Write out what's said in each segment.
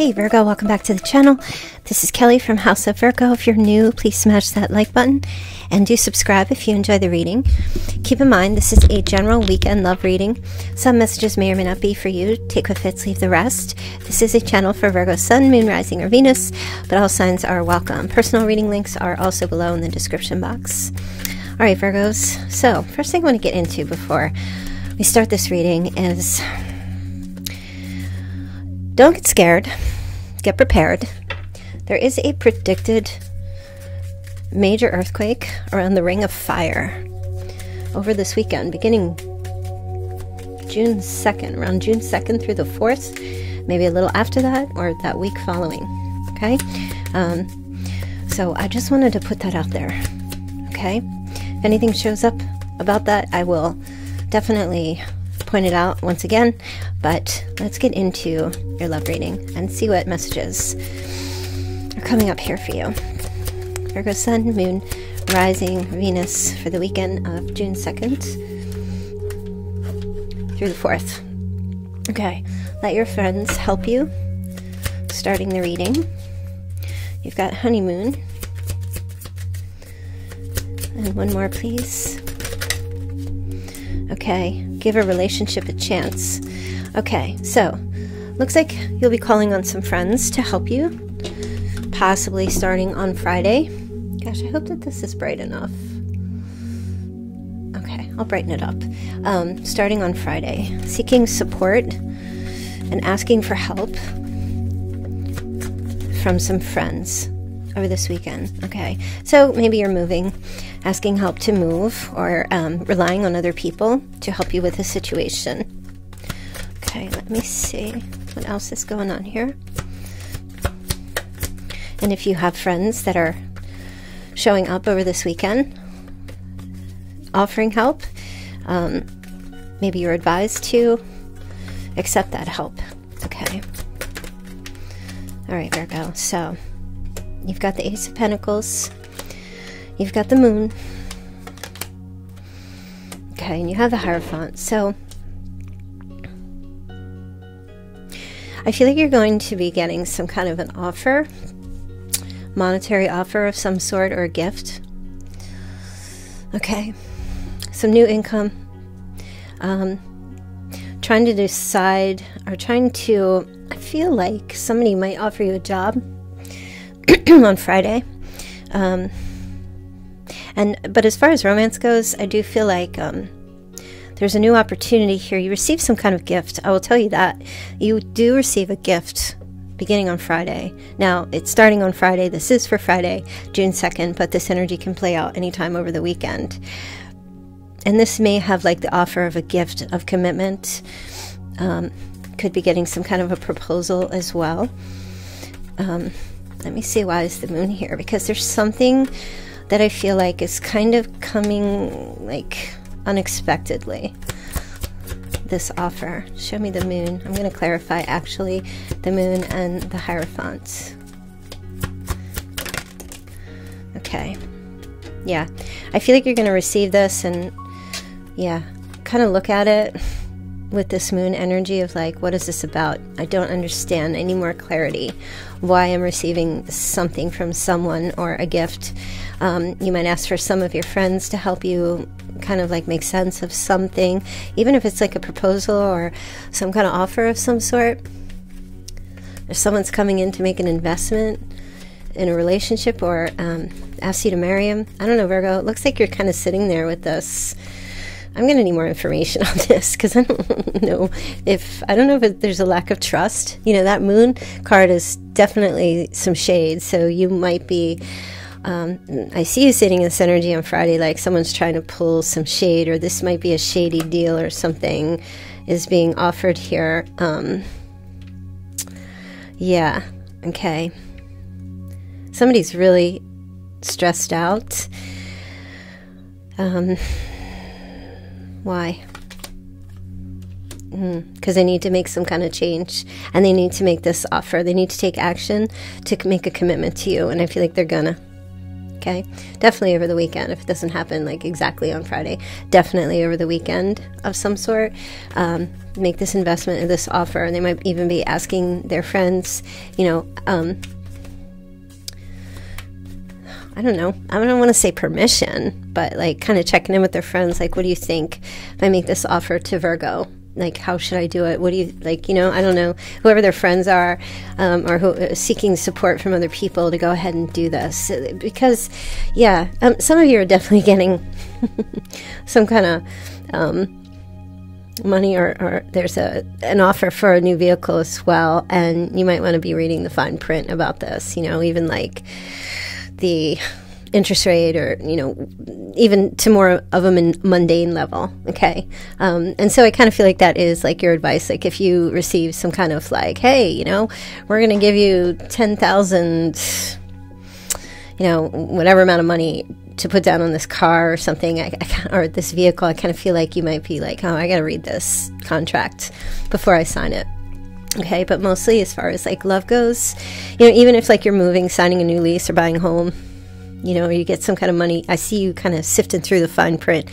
Hey Virgo, welcome back to the channel. This is Kelli from House of Virgo. If you're new, please smash that like button and do subscribe if you enjoy the reading. Keep in mind, this is a general weekend love reading. Some messages may or may not be for you. Take what fits, leave the rest. This is a channel for Virgo Sun, Moon, Rising, or Venus, but all signs are welcome. Personal reading links are also below in the description box. All right, Virgos. So, first thing I want to get into before we start this reading is don't get scared. Get prepared. There is a predicted major earthquake around the Ring of Fire over this weekend, beginning June 2nd, around June 2nd through the 4th, maybe a little after that or that week following. Okay? Um, so I just wanted to put that out there. Okay? If anything shows up about that, I will definitely point it out once again. But let's get into your love reading and see what messages are coming up here for you. Virgo Sun, Moon, Rising, Venus for the weekend of June 2nd through the 4th. Okay, let your friends help you. Starting the reading. You've got honeymoon. And one more, please. Okay, give a relationship a chance. Okay, so looks like you'll be calling on some friends to help you, possibly starting on Friday. Gosh, I hope that this is bright enough. Okay, I'll brighten it up. Um, starting on Friday, seeking support and asking for help from some friends over this weekend. Okay, so maybe you're moving, asking help to move, or um, relying on other people to help you with a situation. Okay, let me see what else is going on here. And if you have friends that are showing up over this weekend, offering help, um, maybe you're advised to accept that help. Okay. All right, Virgo. So you've got the Ace of Pentacles, you've got the Moon. Okay, and you have the Hierophant. So I feel like you're going to be getting some kind of an offer, monetary offer of some sort or a gift. Okay, some new income. Um, trying to decide or trying to, I feel like somebody might offer you a job on Friday. Um, and but as far as romance goes, I do feel like um, there's a new opportunity here. You receive some kind of gift. I will tell you that. You do receive a gift beginning on Friday. Now, it's starting on Friday. This is for Friday, June 2nd, but this energy can play out anytime over the weekend. And this may have like the offer of a gift of commitment. Um, could be getting some kind of a proposal as well. Um, let me see why is the moon here because there's something that I feel like is kind of coming like unexpectedly this offer. Show me the moon. I'm going to clarify actually the moon and the Hierophant. Okay. Yeah. I feel like you're going to receive this and, yeah, kind of look at it with this moon energy of like, what is this about? I don't understand. Need more clarity. Why I'm receiving something from someone or a gift. Um, you might ask for some of your friends to help you kind of like make sense of something, even if it's like a proposal or some kind of offer of some sort. If someone's coming in to make an investment in a relationship or um, ask you to marry him, I don't know, Virgo. It looks like you're kind of sitting there with this. I'm going to need more information on this because I don't know if I don't know if there's a lack of trust. You know, that moon card is definitely some shade, so you might be um, I see you sitting in this energy on Friday like someone's trying to pull some shade, or this might be a shady deal or something is being offered here. Um, yeah, okay. Somebody's really stressed out. Um, why? Because mm, they need to make some kind of change and they need to make this offer. They need to take action to make a commitment to you, and I feel like they're gonna. Okay, definitely over the weekend. If it doesn't happen like exactly on Friday, definitely over the weekend of some sort. Um, make this investment, and this offer, and they might even be asking their friends, you know, um, I don't know. I don't want to say permission, but like kind of checking in with their friends. Like, what do you think if I make this offer to Virgo? like how should i do it what do you like you know i don't know whoever their friends are um, or who uh, seeking support from other people to go ahead and do this because yeah um, some of you are definitely getting some kind of um, money or, or there's a an offer for a new vehicle as well and you might want to be reading the fine print about this you know even like the interest rate or you know even to more of a mundane level okay? Um, and so i kind of feel like that is like your advice. Like if you receive some kind of like hey you know we're going to give you 10000 you know whatever amount of money to put down on this car or something I, I, or this vehicle i kind of feel like you might be like oh i got to read this contract before i sign it okay but mostly as far as like love goes you know even if like you're moving signing a new lease or buying a home you know, you get some kind of money. I see you kind of sifting through the fine print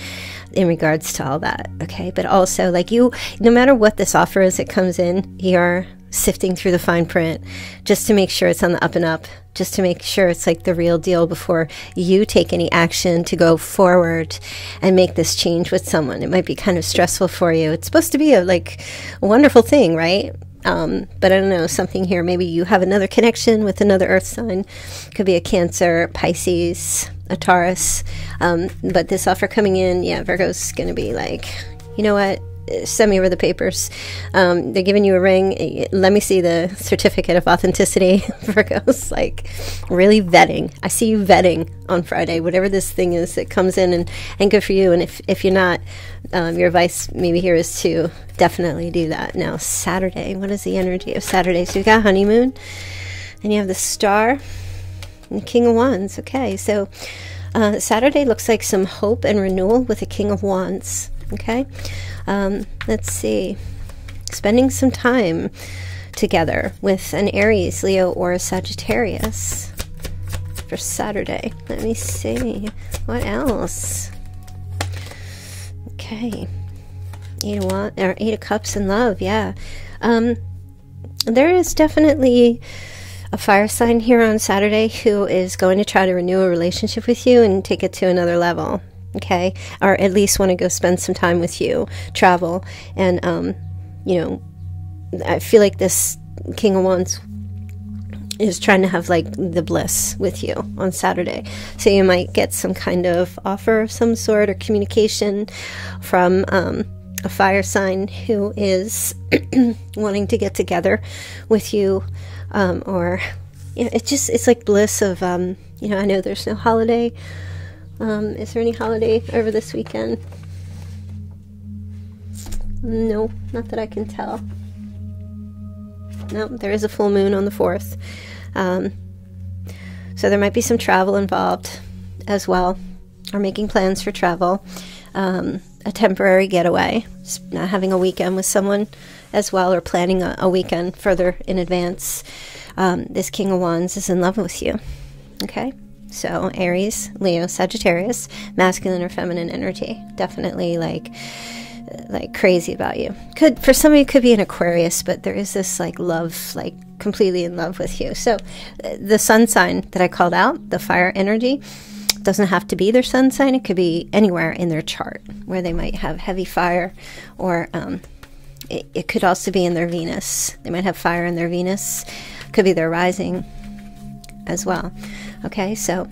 in regards to all that. Okay. But also, like you, no matter what this offer is that comes in, you're sifting through the fine print just to make sure it's on the up and up, just to make sure it's like the real deal before you take any action to go forward and make this change with someone. It might be kind of stressful for you. It's supposed to be a like wonderful thing, right? Um, but I don't know, something here. Maybe you have another connection with another earth sign. Could be a Cancer, Pisces, a Taurus. Um, but this offer coming in, yeah, Virgo's going to be like, you know what? Send me over the papers. Um, they're giving you a ring. Let me see the certificate of authenticity. Virgo's like really vetting. I see you vetting on Friday, whatever this thing is that comes in, and, and good for you. And if, if you're not, um, your advice maybe here is to definitely do that. Now, Saturday, what is the energy of Saturday? So you've got honeymoon, and you have the star and the King of Wands. Okay, so uh, Saturday looks like some hope and renewal with the King of Wands. Okay. Um, let's see. Spending some time together with an Aries, Leo, or a Sagittarius for Saturday. Let me see. What else? Okay. Eight of Wands, or Eight of Cups in love. Yeah. Um, there is definitely a fire sign here on Saturday who is going to try to renew a relationship with you and take it to another level okay? Or at least want to go spend some time with you travel. And um, you know i feel like this king of wands is trying to have like the bliss with you on saturday. So you might get some kind of offer of some sort or communication from um, a fire sign who is wanting to get together with you um, or you know, it's just it's like bliss of um, you know i know there's no holiday um, is there any holiday over this weekend? No, not that I can tell. No, there is a full moon on the 4th. Um, so there might be some travel involved as well, or making plans for travel. Um, a temporary getaway, not having a weekend with someone as well, or planning a, a weekend further in advance. Um, this King of Wands is in love with you. Okay? So, Aries, Leo, Sagittarius, masculine or feminine energy. Definitely like like crazy about you. Could for some of you could be an Aquarius, but there is this like love, like completely in love with you. So, the sun sign that I called out, the fire energy, doesn't have to be their sun sign. It could be anywhere in their chart where they might have heavy fire, or um, it, it could also be in their Venus. They might have fire in their Venus. Could be their rising as well. Okay, so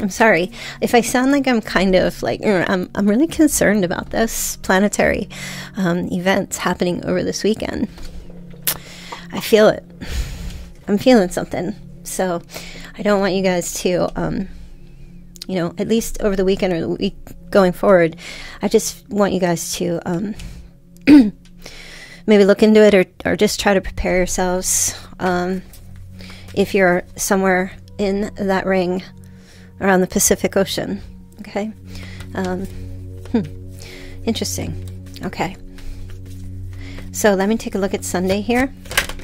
I'm sorry if I sound like I'm kind of like mm, I'm. I'm really concerned about this planetary um, events happening over this weekend. I feel it. I'm feeling something. So I don't want you guys to, um, you know, at least over the weekend or the week going forward. I just want you guys to um, maybe look into it or, or just try to prepare yourselves. Um, if you're somewhere in that ring around the Pacific Ocean. Okay. Um, hmm. Interesting. Okay. So let me take a look at Sunday here.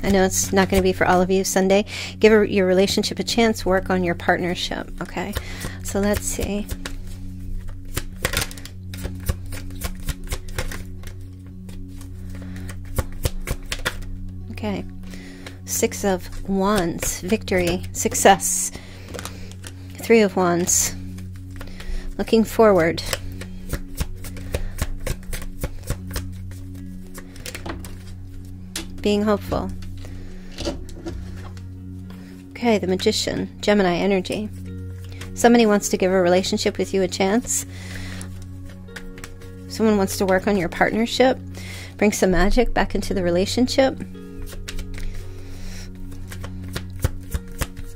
I know it's not going to be for all of you Sunday. Give your relationship a chance. Work on your partnership. Okay. So let's see. Okay. Six of Wands. Victory. Success. Three of Wands. Looking forward. Being hopeful. Okay, the Magician. Gemini energy. Somebody wants to give a relationship with you a chance. Someone wants to work on your partnership. Bring some magic back into the relationship.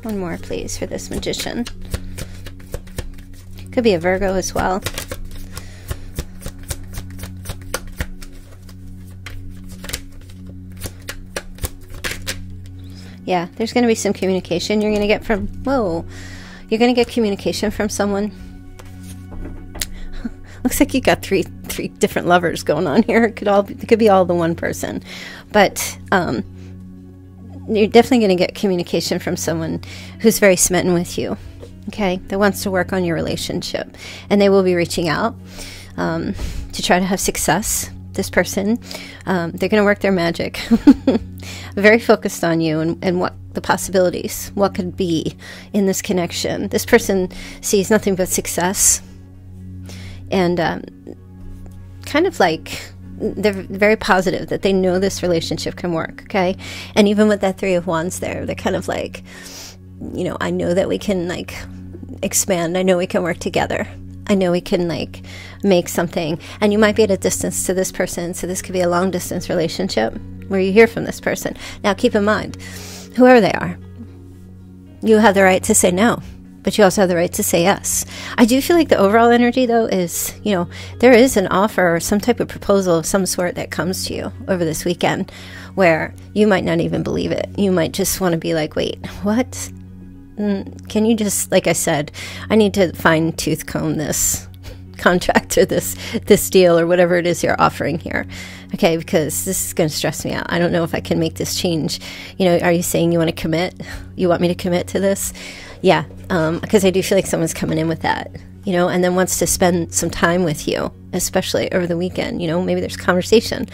One more, please, for this magician. Could be a Virgo as well. Yeah, there's going to be some communication you're going to get from, whoa, you're going to get communication from someone. Looks like you got three three different lovers going on here. It could all be, it could be all the one person, but um, you're definitely going to get communication from someone who's very smitten with you, okay, that wants to work on your relationship. And they will be reaching out um, to try to have success. This person, um, they're going to work their magic. very focused on you and, and what the possibilities, what could be in this connection. This person sees nothing but success and um, kind of like they're very positive that they know this relationship can work, okay? And even with that three of wands there, they're kind of like, you know, I know that we can like expand. I know we can work together. I know we can like make something. And you might be at a distance to this person, so this could be a long distance relationship where you hear from this person. Now keep in mind, whoever they are, you have the right to say no but you also have the right to say yes. I do feel like the overall energy, though, is you know, there is an offer or some type of proposal of some sort that comes to you over this weekend where you might not even believe it. You might just want to be like, wait, what? Mm, can you just, like I said, I need to fine tooth comb this contract or this this deal or whatever it is you're offering here okay because this is going to stress me out i don't know if i can make this change you know are you saying you want to commit you want me to commit to this yeah, because um, I do feel like someone's coming in with that, you know, and then wants to spend some time with you, especially over the weekend. You know, maybe there's conversation,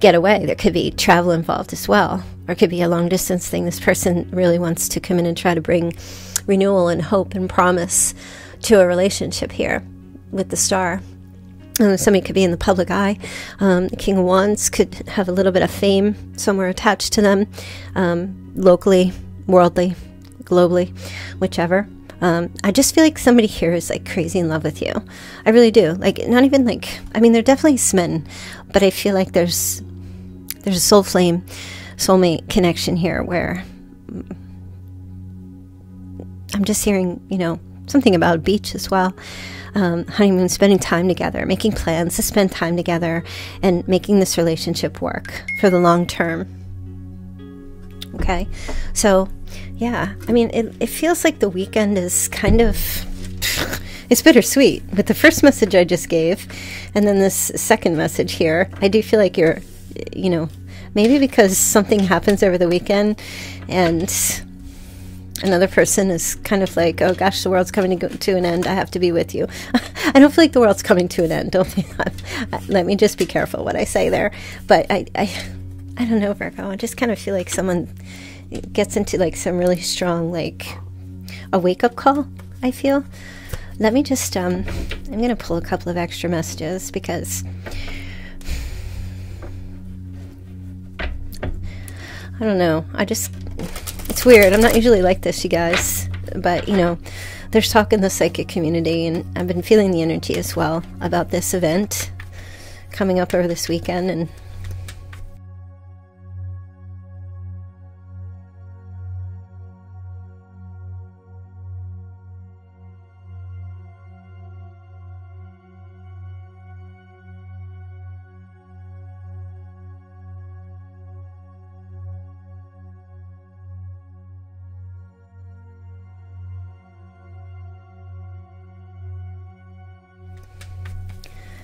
get away. There could be travel involved as well, or it could be a long distance thing. This person really wants to come in and try to bring renewal and hope and promise to a relationship here with the star. Um, somebody could be in the public eye. Um, the King of Wands could have a little bit of fame somewhere attached to them, um, locally, worldly, globally, whichever. Um, I just feel like somebody here is like crazy in love with you. I really do. Like, not even like, I mean, they're definitely smitten, but I feel like there's there's a soul flame, soulmate connection here where I'm just hearing, you know, something about beach as well. Um, honeymoon, spending time together, making plans to spend time together, and making this relationship work for the long term. Okay, so yeah, I mean, it, it feels like the weekend is kind of. It's bittersweet. With the first message I just gave, and then this second message here, I do feel like you're, you know, maybe because something happens over the weekend and another person is kind of like, oh gosh, the world's coming to, to an end. I have to be with you. I don't feel like the world's coming to an end. Don't think let me just be careful what I say there. But I, I, I don't know, Virgo. I just kind of feel like someone gets into like some really strong like a wake up call. I feel. Let me just um, I'm gonna pull a couple of extra messages because I don't know. I just it's weird. I'm not usually like this, you guys, but you know, there's talk in the psychic community, and I've been feeling the energy as well about this event coming up over this weekend and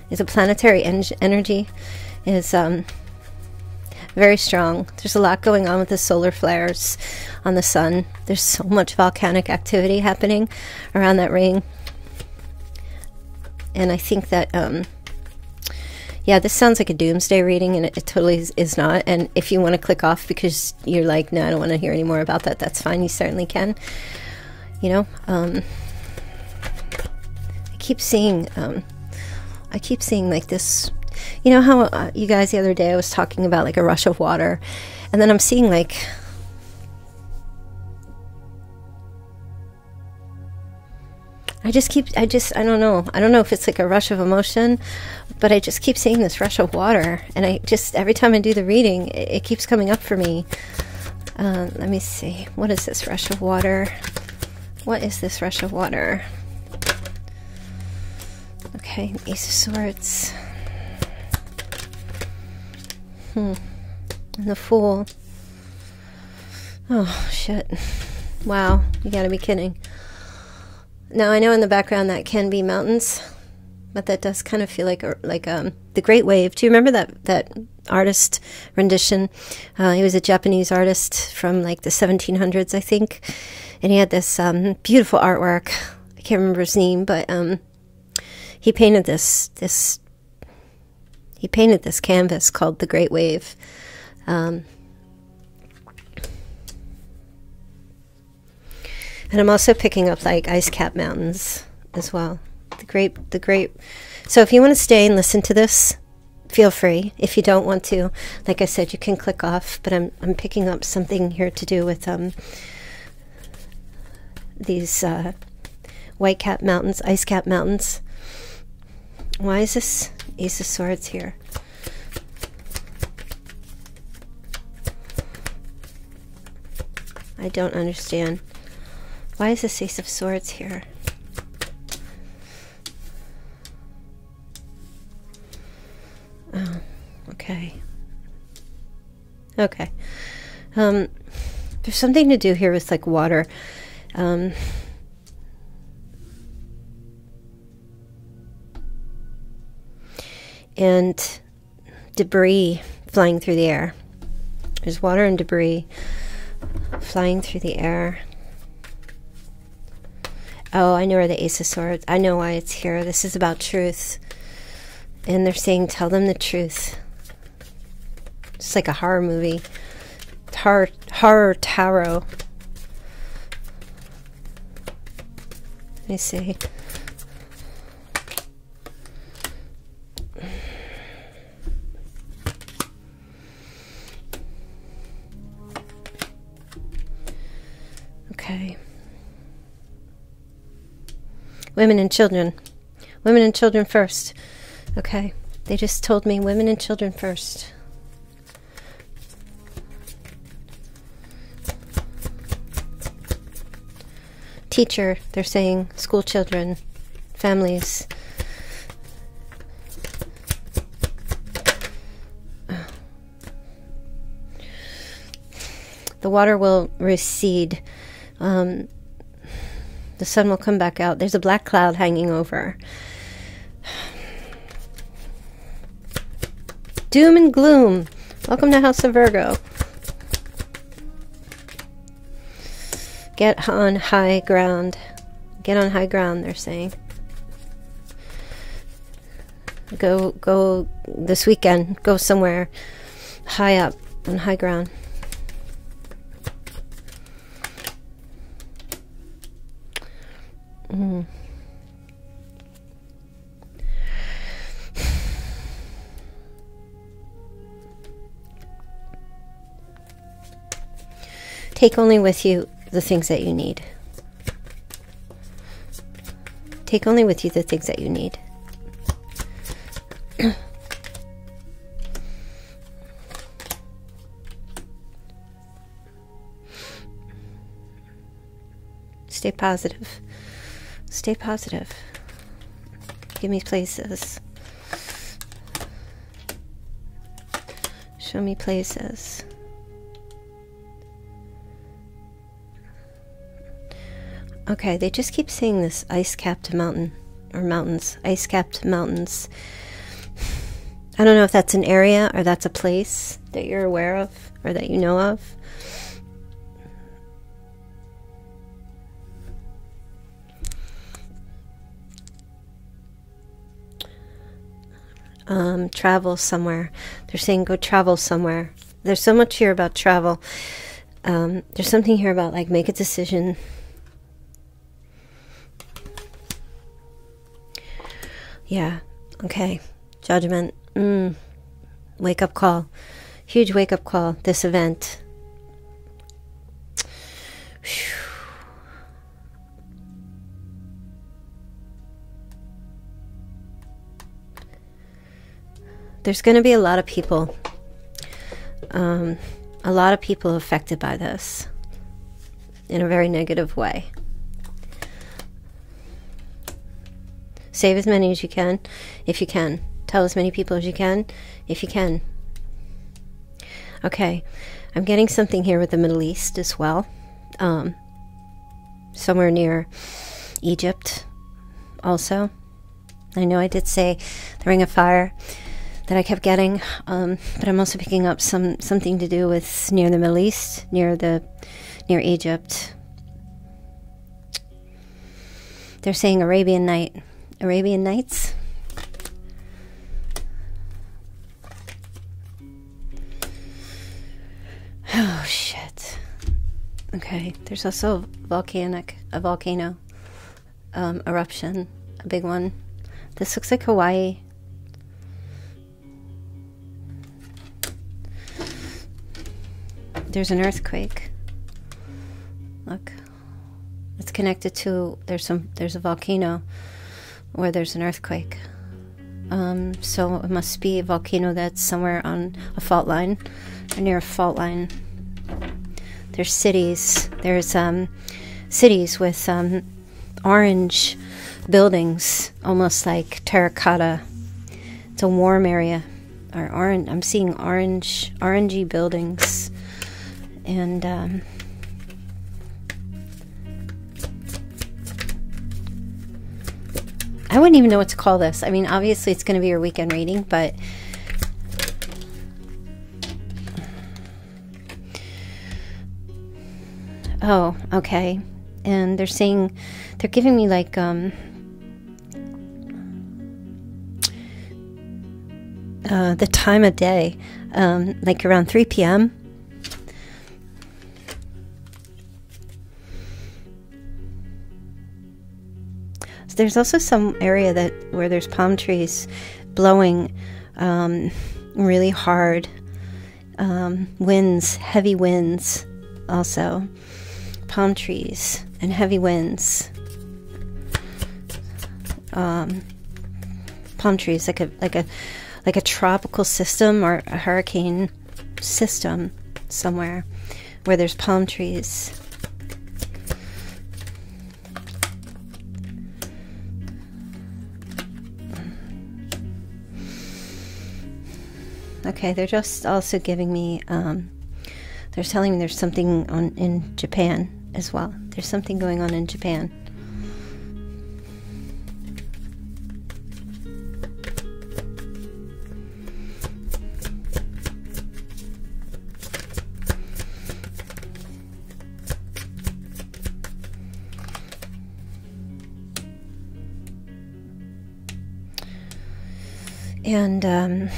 is a planetary en- energy is um, very strong. There's a lot going on with the solar flares on the sun. There's so much volcanic activity happening around that ring. And I think that, um, yeah, this sounds like a doomsday reading, and it, it totally is, is, not. And if you want to click off because you're like, no, I don't want to hear any more about that, that's fine. You certainly can. You know, um, I keep seeing, um, I keep seeing like this you know how uh, you guys the other day I was talking about like a rush of water, and then I'm seeing like I just keep, I just, I don't know. I don't know if it's like a rush of emotion, but I just keep seeing this rush of water. And I just, every time I do the reading, it, it keeps coming up for me. Uh, let me see. What is this rush of water? What is this rush of water? Okay, Ace of Swords. Hmm. And the Fool. Oh, shit. Wow, you gotta be kidding. Now, I know in the background that can be mountains, but that does kind of feel like like um, the Great Wave. Do you remember that, that artist rendition? Uh, he was a Japanese artist from like the 1700s, I think. And he had this um, beautiful artwork. I can't remember his name, but um, he painted this this he painted this canvas called the Great Wave. Um, and I'm also picking up like ice cap mountains as well. The great, the great. So if you want to stay and listen to this, feel free. If you don't want to, like I said, you can click off. But I'm I'm picking up something here to do with um these uh, white cap mountains, ice cap mountains. Why is this Ace of Swords here? I don't understand. Why is this Ace of Swords here? Oh, okay. Okay. Um, there's something to do here with like water. Um, and debris flying through the air. There's water and debris flying through the air. Oh, I know where the Ace of Swords. I know why it's here. This is about truth. And they're saying, tell them the truth. It's like a horror movie. Horror, horror tarot. Let me see. Okay. Women and children. Women and children first. Okay. They just told me women and children first. Teacher, they're saying school children, families. The water will recede um, the sun will come back out. There's a black cloud hanging over. Doom and gloom. Welcome to House of Virgo. Get on high ground. Get on high ground, they're saying. Go go this weekend. Go somewhere high up on high ground. Take only with you the things that you need. Take only with you the things that you need. Stay positive. Stay positive. Give me places. Show me places. Okay, they just keep saying this ice capped mountain or mountains, ice capped mountains. I don't know if that's an area or that's a place that you're aware of or that you know of. Um, travel somewhere. They're saying go travel somewhere. There's so much here about travel. Um, there's something here about like make a decision. Yeah. Okay. Judgment. Mm. Wake up call. Huge wake up call. This event. Whew. There's going to be a lot of people. Um, a lot of people affected by this in a very negative way. Save as many as you can if you can. Tell as many people as you can if you can. Okay, I'm getting something here with the Middle East as well. Um, somewhere near Egypt, also. I know I did say the Ring of Fire that I kept getting, um, but I'm also picking up some something to do with near the Middle East, near the near Egypt. They're saying Arabian Night, Arabian Nights. Oh shit. Okay, there's also volcanic a volcano um, eruption, a big one. This looks like Hawaii. there's an earthquake. Look. It's connected to there's some there's a volcano where there's an earthquake. Um, so it must be a volcano that's somewhere on a fault line or near a fault line. There's cities. There's um, cities with um, orange buildings, almost like terracotta. It's a warm area. Or orange. I'm seeing orange, orangey buildings and I wouldn't even know what to call this. I mean, obviously it's going to be your weekend reading, but oh, okay. And they're saying they're giving me like um uh, the time of day, um, like around 3 p.m. there's also some area that where there's palm trees blowing um, really hard um, winds, heavy winds, also palm trees and heavy winds. Um, palm trees like a like a like a tropical system or a hurricane system somewhere where there's palm trees. Okay, they're just also giving me. Um, they're telling me there's something on in Japan as well. There's something going on in Japan. And um,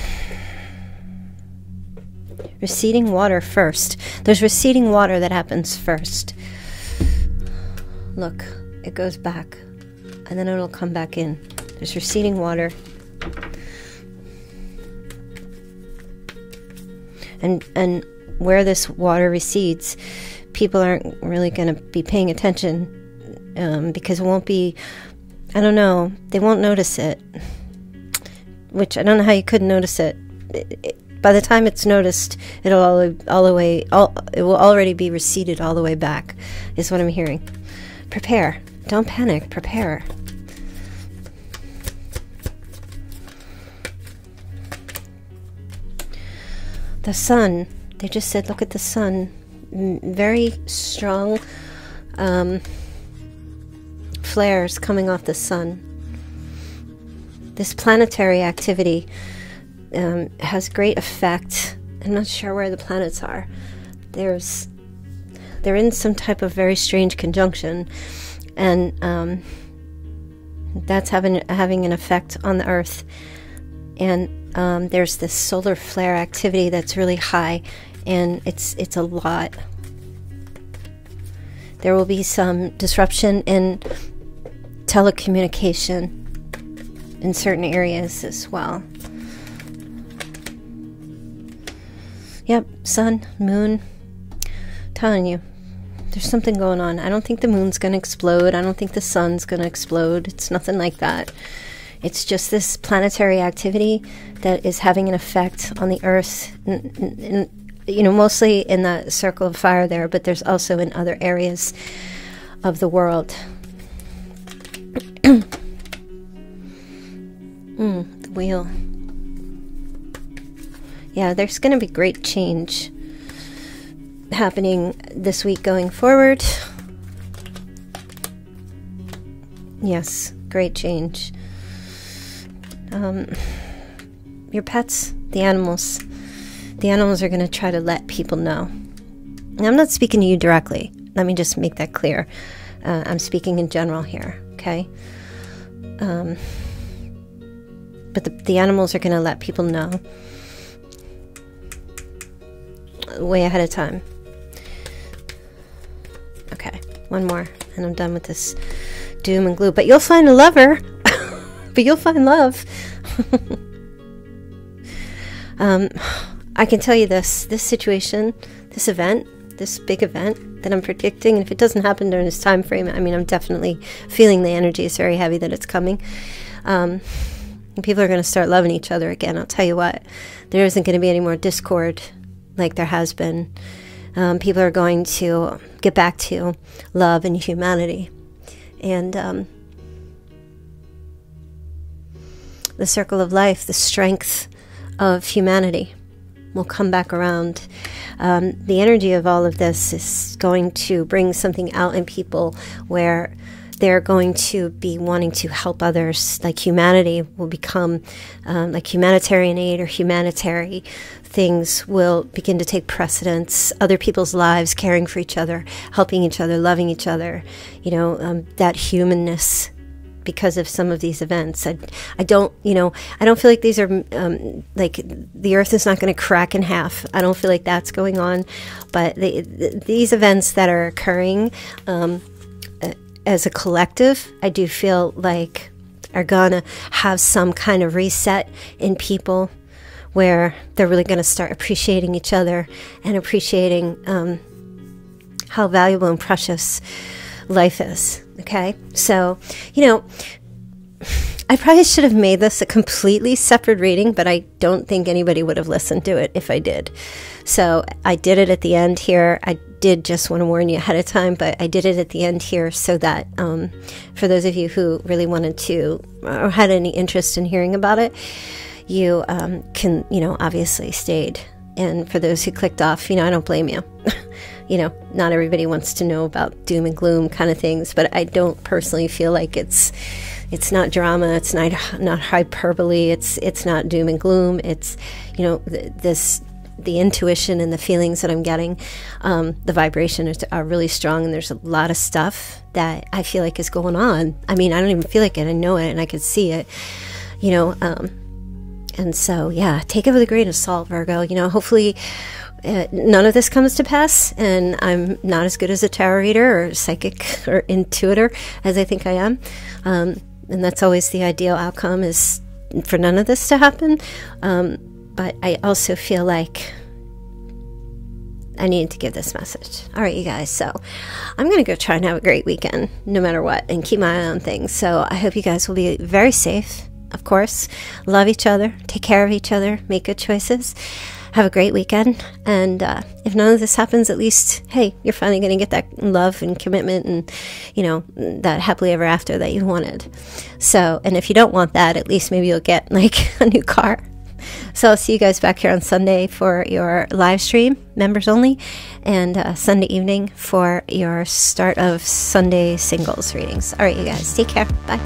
receding water first. There's receding water that happens first. Look, it goes back, and then it'll come back in. There's receding water. And, and where this water recedes, people aren't really going to be paying attention um, because it won't be, I don't know, they won't notice it. Which I don't know how you could notice it. it, it by the time it's noticed, it'll all, all the way, all, it will already be receded all the way back, is what I'm hearing. Prepare. Don't panic. Prepare. The sun. They just said, look at the sun. Very strong um, flares coming off the sun. This planetary activity um, has great effect. I'm not sure where the planets are. There's they're in some type of very strange conjunction, and um, that's having having an effect on the Earth. And um, there's this solar flare activity that's really high, and it's it's a lot. There will be some disruption in telecommunication in certain areas as well. Yep, sun, moon. telling you, there's something going on. I don't think the moon's going to explode. I don't think the sun's going to explode. It's nothing like that. It's just this planetary activity that is having an effect on the Earth, you know, mostly in the circle of fire there, but there's also in other areas of the world. mm, the wheel. Yeah, there's going to be great change happening this week going forward. Yes, great change. Um, your pets, the animals, the animals are going to try to let people know. Now, I'm not speaking to you directly. Let me just make that clear. Uh, I'm speaking in general here, okay? Um, but the, the animals are going to let people know way ahead of time. Okay, one more, and I'm done with this doom and gloom. But you'll find a lover. but you'll find love. um, I can tell you this: this situation, this event, this big event that I'm predicting, and if it doesn't happen during this time frame, I mean, I'm definitely feeling the energy is very heavy that it's coming. Um, people are going to start loving each other again. I'll tell you what, there isn't going to be any more discord like there has been um, people are going to get back to love and humanity. And um, the circle of life, the strength of humanity will come back around. Um, the energy of all of this is going to bring something out in people where they're going to be wanting to help others. Like humanity will become um, like humanitarian aid or humanitarian things will begin to take precedence. Other people's lives, caring for each other, helping each other, loving each other. You know, um, that humanness because of some of these events. I, I don't, you know, I don't feel like these are um, like the earth is not going to crack in half. I don't feel like that's going on. But the, the, these events that are occurring um, as a collective, I do feel like are going to have some kind of reset in people where they're really going to start appreciating each other and appreciating um, how valuable and precious life is. Okay. So, you know, I probably should have made this a completely separate reading, but I don't think anybody would have listened to it if I did. So I did it at the end here. I did just want to warn you ahead of time, but I did it at the end here so that um, for those of you who really wanted to or had any interest in hearing about it, you um, can, you know, obviously stayed. And for those who clicked off, you know, I don't blame you. you know, not everybody wants to know about doom and gloom kind of things, but I don't personally feel like it's it's not drama, it's not not hyperbole, it's it's not doom and gloom. It's you know th- this the intuition and the feelings that I'm getting, um, the vibration is, are really strong, and there's a lot of stuff that I feel like is going on. I mean, I don't even feel like it; I know it, and I can see it. You know, um, and so, yeah, take it with a grain of salt, Virgo. You know, hopefully uh, none of this comes to pass, and I'm not as good as a tarot reader or psychic or intuitor as I think I am. Um, and that's always the ideal outcome is for none of this to happen. Um, but I also feel like I need to give this message. All right, you guys. So I'm going to go try and have a great weekend, no matter what, and keep my eye on things. So I hope you guys will be very safe of course. Love each other, take care of each other, make good choices. Have a great weekend. And uh, if none of this happens, at least, hey, you're finally going to get that love and commitment and, you know, that happily ever after that you wanted. So, and if you don't want that, at least maybe you'll get like a new car. So I'll see you guys back here on Sunday for your live stream, members only, and uh, Sunday evening for your start of Sunday singles readings. All right, you guys, take care. Bye.